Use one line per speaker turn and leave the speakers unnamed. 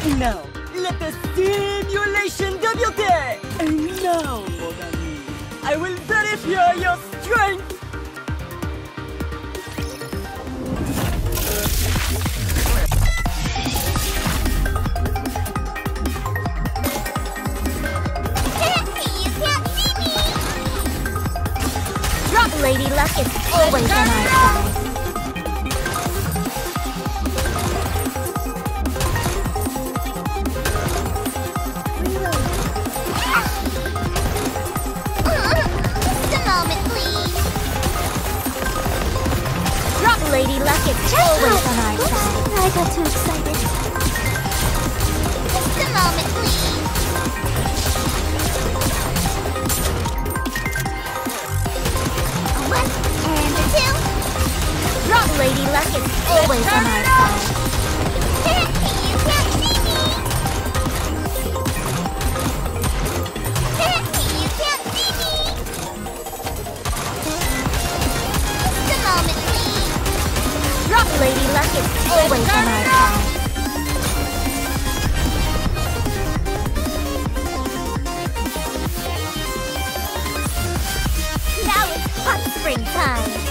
Now, let the simulation debute! And now, mon I will verify your strength!
Lady Luck is always on our side. Lady Luck is always on our side. I got too excited. Just a moment, please. One and two. Drop Lady Luck is always on our side. Lady Luck is always on our side. Now it's hot spring time.